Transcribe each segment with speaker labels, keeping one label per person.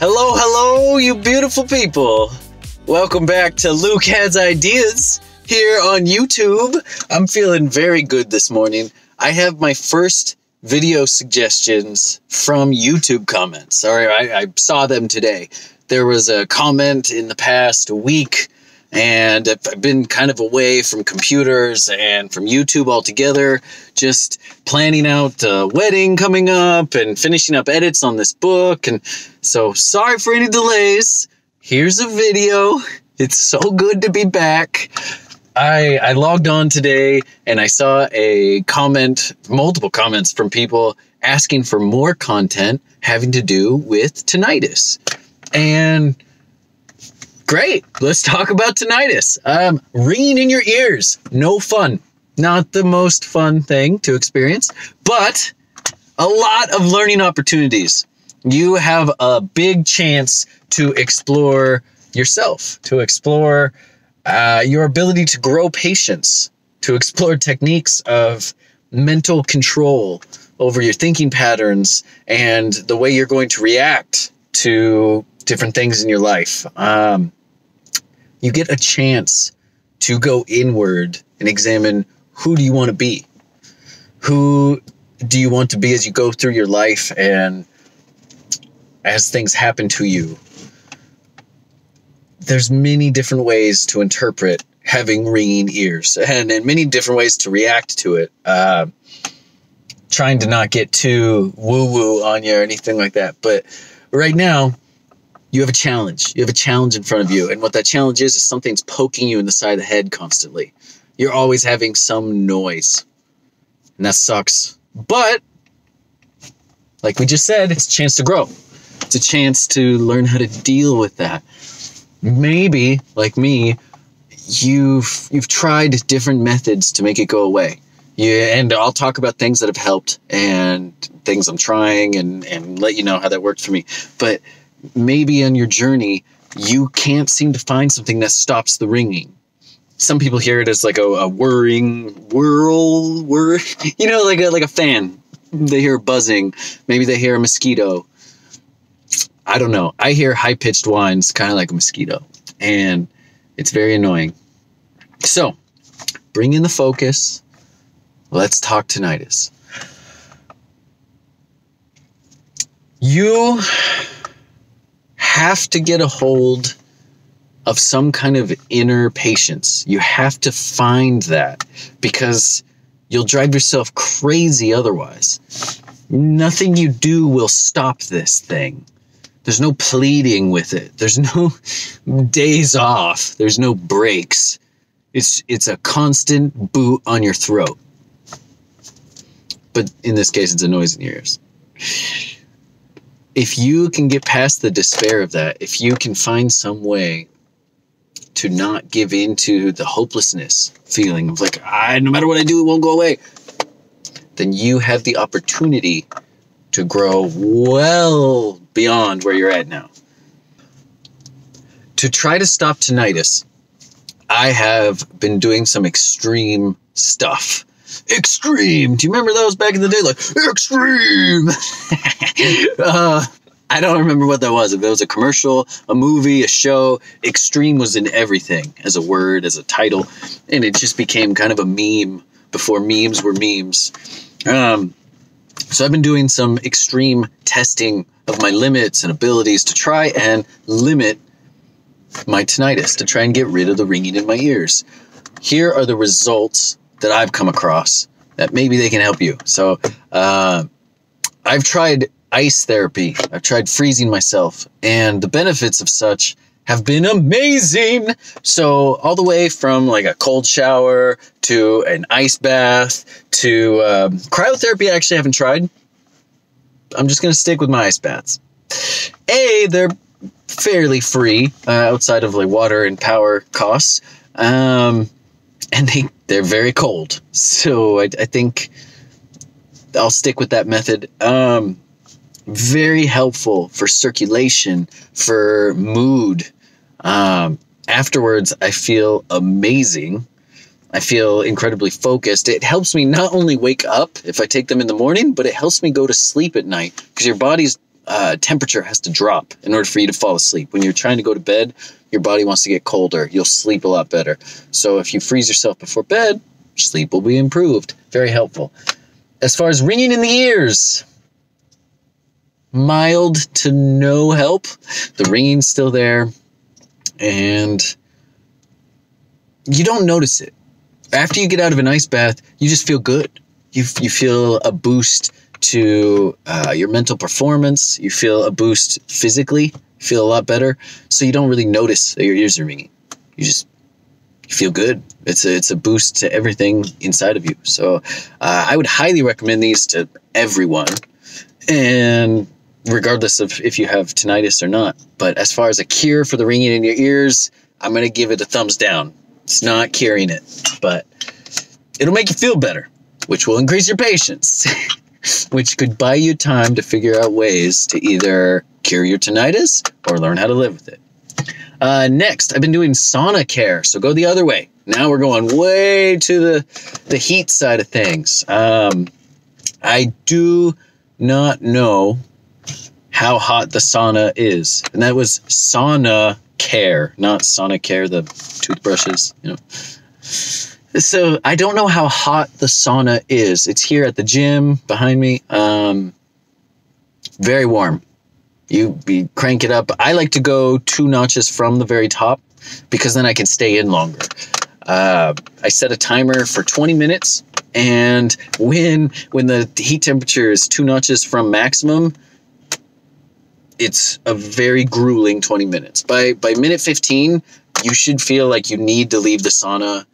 Speaker 1: Hello, hello, you beautiful people. Welcome back to Luke Has Ideas here on YouTube. I'm feeling very good this morning. I have my first video suggestions from YouTube comments. Sorry, I, I saw them today. There was a comment in the past week and I've been kind of away from computers and from YouTube altogether, just planning out a wedding coming up and finishing up edits on this book. And so, sorry for any delays. Here's a video. It's so good to be back. I, I logged on today and I saw a comment, multiple comments from people asking for more content having to do with tinnitus. And Great. Let's talk about tinnitus. Um, ringing in your ears. No fun. Not the most fun thing to experience, but a lot of learning opportunities. You have a big chance to explore yourself, to explore uh, your ability to grow patience, to explore techniques of mental control over your thinking patterns and the way you're going to react to different things in your life. Um, you get a chance to go inward and examine who do you want to be? Who do you want to be as you go through your life and as things happen to you? There's many different ways to interpret having ringing ears and, and many different ways to react to it. Uh, trying to not get too woo woo on you or anything like that. But right now, you have a challenge. You have a challenge in front of you. And what that challenge is, is something's poking you in the side of the head constantly. You're always having some noise. And that sucks. But, like we just said, it's a chance to grow. It's a chance to learn how to deal with that. Maybe, like me, you've you've tried different methods to make it go away. Yeah, and I'll talk about things that have helped and things I'm trying and and let you know how that worked for me. But maybe on your journey you can't seem to find something that stops the ringing. Some people hear it as like a, a whirring whirl whir, you know, like a like a fan. They hear buzzing. Maybe they hear a mosquito. I don't know. I hear high pitched whines, kind of like a mosquito, and it's very annoying. So, bring in the focus. Let's talk tinnitus. You have to get a hold of some kind of inner patience. You have to find that because you'll drive yourself crazy otherwise. Nothing you do will stop this thing. There's no pleading with it. There's no days off. There's no breaks. It's it's a constant boot on your throat. But in this case it's a noise in your ears if you can get past the despair of that, if you can find some way to not give in to the hopelessness feeling of like, I, no matter what I do, it won't go away, then you have the opportunity to grow well beyond where you're at now. To try to stop tinnitus, I have been doing some extreme stuff. Extreme. Do you remember those back in the day? Like, extreme. uh, I don't remember what that was. If it was a commercial, a movie, a show, extreme was in everything as a word, as a title. And it just became kind of a meme before memes were memes. Um, so I've been doing some extreme testing of my limits and abilities to try and limit my tinnitus, to try and get rid of the ringing in my ears. Here are the results that I've come across that maybe they can help you. So uh, I've tried ice therapy. I've tried freezing myself, and the benefits of such have been amazing. So, all the way from like a cold shower to an ice bath to um, cryotherapy, I actually haven't tried. I'm just going to stick with my ice baths. A, they're fairly free uh, outside of like water and power costs. Um, and they, they're very cold. So, I, I think I'll stick with that method. Um, very helpful for circulation, for mood. Um, afterwards, I feel amazing. I feel incredibly focused. It helps me not only wake up if I take them in the morning, but it helps me go to sleep at night because your body's uh, temperature has to drop in order for you to fall asleep. When you're trying to go to bed, your body wants to get colder. You'll sleep a lot better. So if you freeze yourself before bed, sleep will be improved. Very helpful. As far as ringing in the ears, mild to no help. The ringing's still there, and you don't notice it. After you get out of an ice bath, you just feel good. You, you feel a boost to uh, your mental performance. You feel a boost physically. Feel a lot better. So you don't really notice that your ears are ringing. You just you feel good. It's a it's a boost to everything inside of you. So uh, I would highly recommend these to everyone, and regardless of if you have tinnitus or not. But as far as a cure for the ringing in your ears, I'm gonna give it a thumbs down. It's not curing it, but it'll make you feel better, which will increase your patience. which could buy you time to figure out ways to either cure your tinnitus or learn how to live with it. Uh, next, I've been doing sauna care, so go the other way. Now we're going way to the the heat side of things. Um, I do not know how hot the sauna is, and that was sauna care, not Sonicare, the toothbrushes. You know. So I don't know how hot the sauna is. It's here at the gym behind me. Um, very warm. You be crank it up. I like to go two notches from the very top because then I can stay in longer. Uh, I set a timer for 20 minutes, and when when the heat temperature is two notches from maximum, it's a very grueling 20 minutes. By by minute 15, you should feel like you need to leave the sauna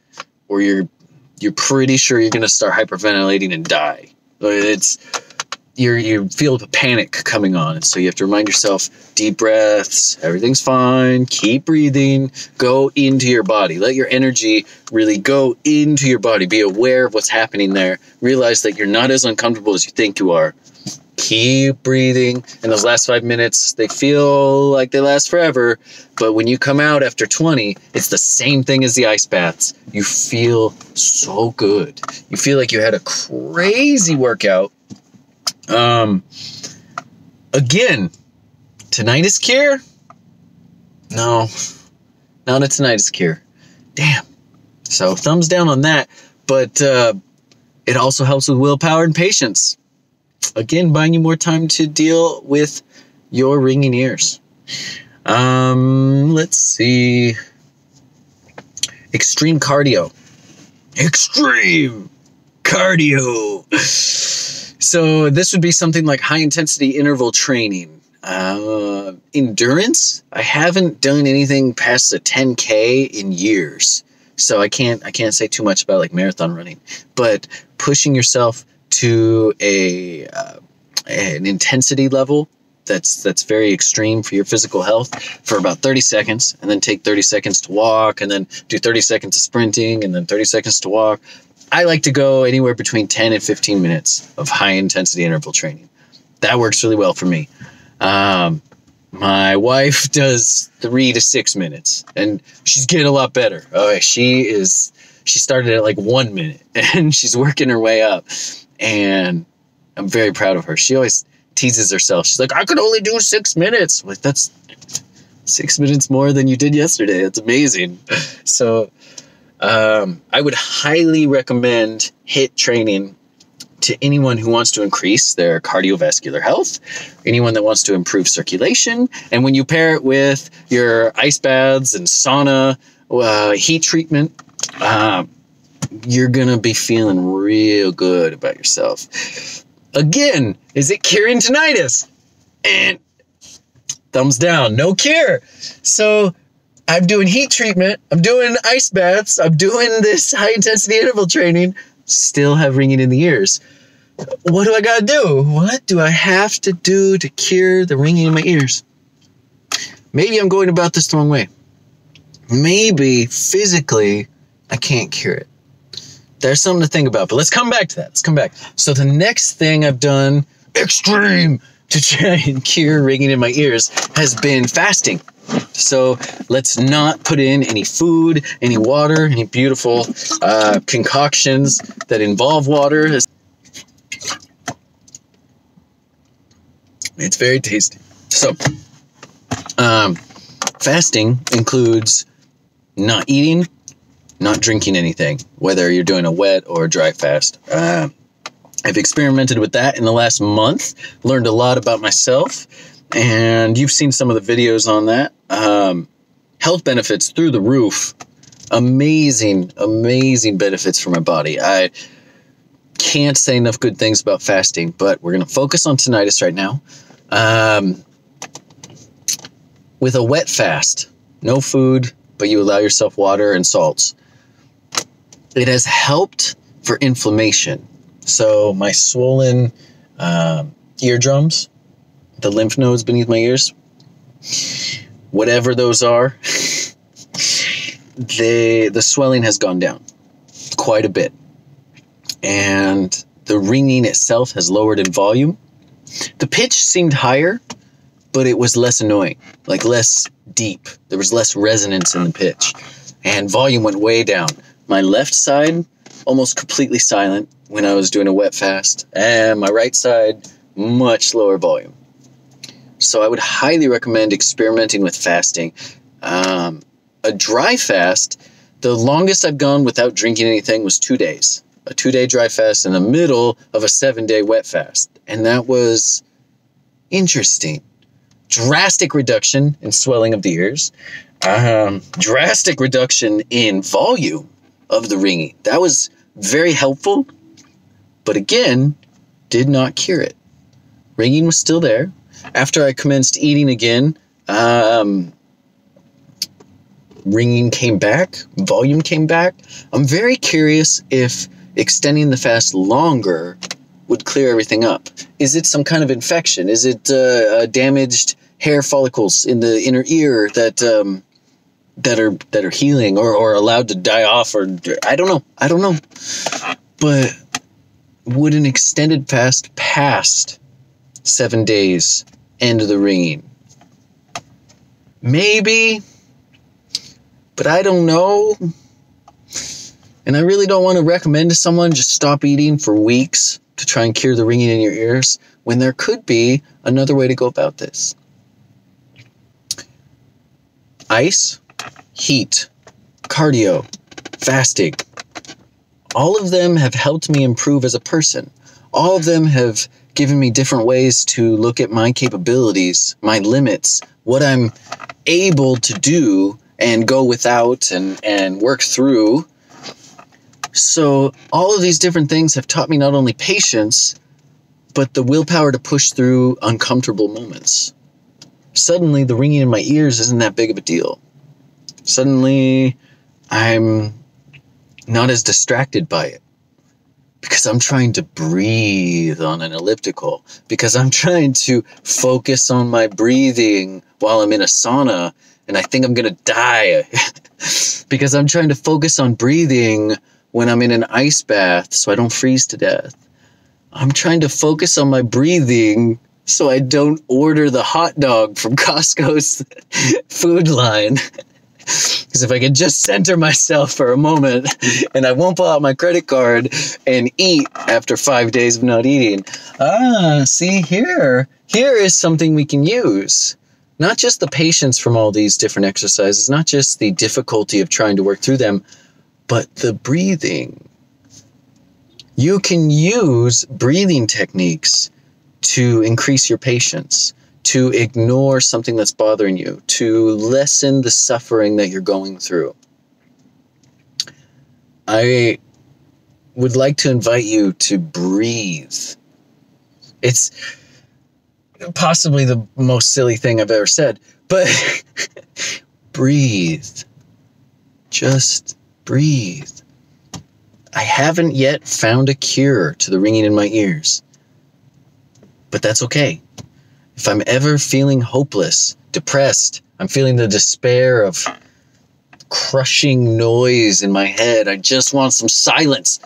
Speaker 1: or you're you're pretty sure you're going to start hyperventilating and die. It's you're you feel a panic coming on, so you have to remind yourself: deep breaths, everything's fine. Keep breathing. Go into your body. Let your energy really go into your body. Be aware of what's happening there. Realize that you're not as uncomfortable as you think you are keep breathing. And those last five minutes, they feel like they last forever. But when you come out after 20, it's the same thing as the ice baths. You feel so good. You feel like you had a crazy workout. Um, again, tinnitus cure? No, not a tinnitus cure. Damn. So thumbs down on that. But uh, it also helps with willpower and patience again, buying you more time to deal with your ringing ears. Um, let's see. Extreme cardio. Extreme cardio. So this would be something like high intensity interval training. Uh, endurance. I haven't done anything past a 10k in years, so I can't I can't say too much about like marathon running. But pushing yourself to a uh, an intensity level that's that's very extreme for your physical health for about 30 seconds and then take 30 seconds to walk and then do 30 seconds of sprinting and then 30 seconds to walk. I like to go anywhere between 10 and 15 minutes of high intensity interval training. That works really well for me. Um, my wife does three to six minutes and she's getting a lot better. Oh she is she started at like one minute and she's working her way up and I'm very proud of her. She always teases herself. She's like, I could only do six minutes. I'm like, that's six minutes more than you did yesterday. That's amazing. So, um, I would highly recommend HIIT training to anyone who wants to increase their cardiovascular health, anyone that wants to improve circulation. And when you pair it with your ice baths and sauna, uh, heat treatment, uh, you're gonna be feeling real good about yourself. Again, is it curing tinnitus? And thumbs down, no cure. So I'm doing heat treatment, I'm doing ice baths, I'm doing this high intensity interval training, still have ringing in the ears. What do I gotta do? What do I have to do to cure the ringing in my ears? Maybe I'm going about this the wrong way. Maybe physically I can't cure it there's something to think about. But let's come back to that. Let's come back. So the next thing I've done extreme to try and cure ringing in my ears has been fasting. So let's not put in any food, any water, any beautiful uh, concoctions that involve water. It's very tasty. So, um, fasting includes not eating, not drinking anything, whether you're doing a wet or a dry fast. Uh, I've experimented with that in the last month, learned a lot about myself, and you've seen some of the videos on that. Um, health benefits through the roof. Amazing, amazing benefits for my body. I can't say enough good things about fasting, but we're going to focus on tinnitus right now. Um, with a wet fast, no food, but you allow yourself water and salts, it has helped for inflammation. So, my swollen uh, eardrums, the lymph nodes beneath my ears, whatever those are, they, the swelling has gone down quite a bit. And the ringing itself has lowered in volume. The pitch seemed higher, but it was less annoying, like less deep. There was less resonance in the pitch, and volume went way down. My left side almost completely silent when I was doing a wet fast, and my right side much lower volume. So I would highly recommend experimenting with fasting. Um, a dry fast, the longest I've gone without drinking anything was two days. A two day dry fast in the middle of a seven day wet fast. And that was interesting drastic reduction in swelling of the ears, um, drastic reduction in volume of the ringing. That was very helpful, but again, did not cure it. Ringing was still there. After I commenced eating again, um, ringing came back, volume came back. I'm very curious if extending the fast longer would clear everything up? Is it some kind of infection? Is it uh, damaged hair follicles in the inner ear that um, that are that are healing or, or allowed to die off? Or I don't know. I don't know. But would an extended fast past seven days end the ringing? Maybe, but I don't know. And I really don't want to recommend to someone just stop eating for weeks to try and cure the ringing in your ears when there could be another way to go about this. Ice, heat, cardio, fasting, all of them have helped me improve as a person. All of them have given me different ways to look at my capabilities, my limits, what I'm able to do and go without and, and work through so, all of these different things have taught me not only patience, but the willpower to push through uncomfortable moments. Suddenly, the ringing in my ears isn't that big of a deal. Suddenly, I'm not as distracted by it because I'm trying to breathe on an elliptical, because I'm trying to focus on my breathing while I'm in a sauna and I think I'm to die because I'm trying to focus on breathing when I'm in an ice bath so I don't freeze to death. I'm trying to focus on my breathing so I don't order the hot dog from Costco's food line. Because if I could just center myself for a moment and I won't pull out my credit card and eat after five days of not eating. Ah, see here. Here is something we can use. Not just the patience from all these different exercises, not just the difficulty of trying to work through them, but the breathing. You can use breathing techniques to increase your patience, to ignore something that's bothering you, to lessen the suffering that you're going through. I would like to invite you to breathe. It's possibly the most silly thing I've ever said, but breathe. Just breathe. I haven't yet found a cure to the ringing in my ears. But that's okay. If I'm ever feeling hopeless, depressed, I'm feeling the despair of crushing noise in my head, I just want some silence.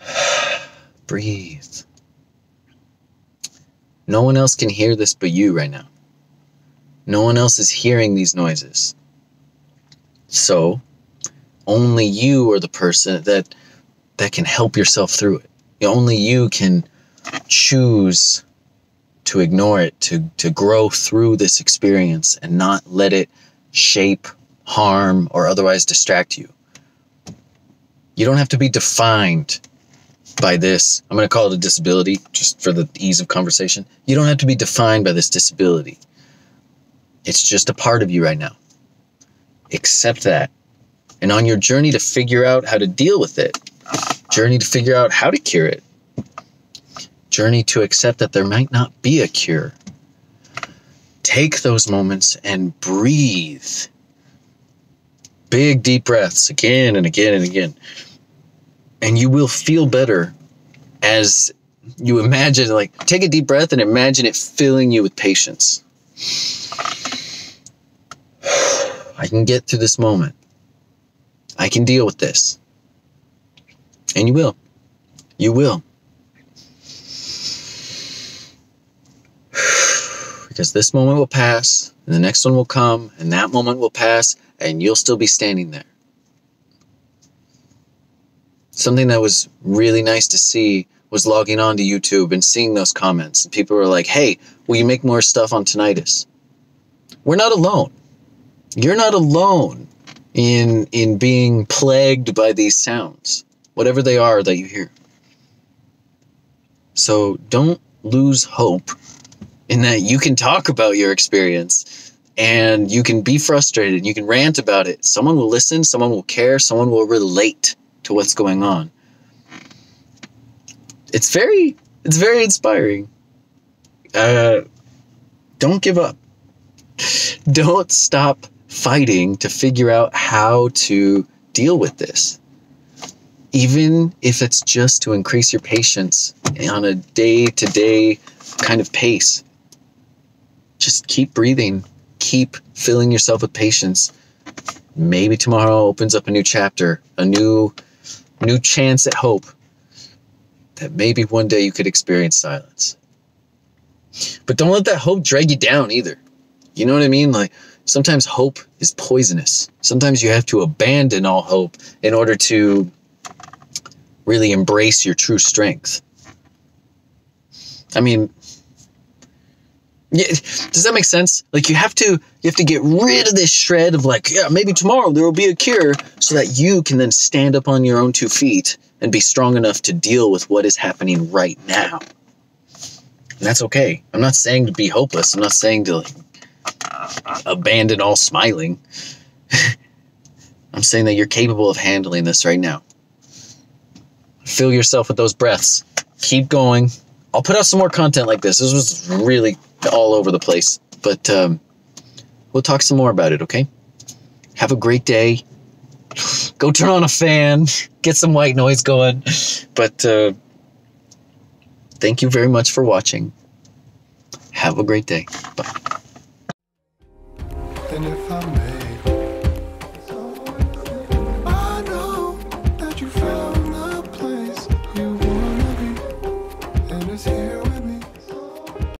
Speaker 1: Breathe. No one else can hear this but you right now. No one else is hearing these noises. So only you are the person that that can help yourself through it. only you can choose to ignore it, to, to grow through this experience and not let it shape, harm, or otherwise distract you. You don't have to be defined by this. I'm going to call it a disability just for the ease of conversation. You don't have to be defined by this disability. It's just a part of you right now. Accept that. And on your journey to figure out how to deal with it, journey to figure out how to cure it, journey to accept that there might not be a cure, take those moments and breathe. Big deep breaths again and again and again. And you will feel better as you imagine, like, take a deep breath and imagine it filling you with patience. I can get through this moment. I can deal with this. And you will. You will. Because this moment will pass, and the next one will come, and that moment will pass, and you'll still be standing there. Something that was really nice to see was logging on to YouTube and seeing those comments. And people were like, hey, will you make more stuff on tinnitus? We're not alone. You're not alone in in being plagued by these sounds, whatever they are that you hear. So don't lose hope in that you can talk about your experience and you can be frustrated, you can rant about it. Someone will listen, someone will care, someone will relate to what's going on. It's very it's very inspiring. Uh, don't give up. Don't stop fighting to figure out how to deal with this. Even if it's just to increase your patience on a day to day kind of pace. Just keep breathing, keep filling yourself with patience. Maybe tomorrow opens up a new chapter, a new new chance at hope that maybe one day you could experience silence. But don't let that hope drag you down either. You know what I mean? Like sometimes hope is poisonous. Sometimes you have to abandon all hope in order to really embrace your true strength. I mean, does that make sense? Like you have to you have to get rid of this shred of like, yeah, maybe tomorrow there will be a cure so that you can then stand up on your own two feet and be strong enough to deal with what is happening right now. And that's okay. I'm not saying to be hopeless. I'm not saying to like, abandon all smiling. I'm saying that you're capable of handling this right now. Fill yourself with those breaths. Keep going. I'll put out some more content like this. This was really all over the place, but um, we'll talk some more about it, okay? Have a great day. Go turn on a fan, get some white noise going. But uh, thank you very much for watching. Have a great day. Bye.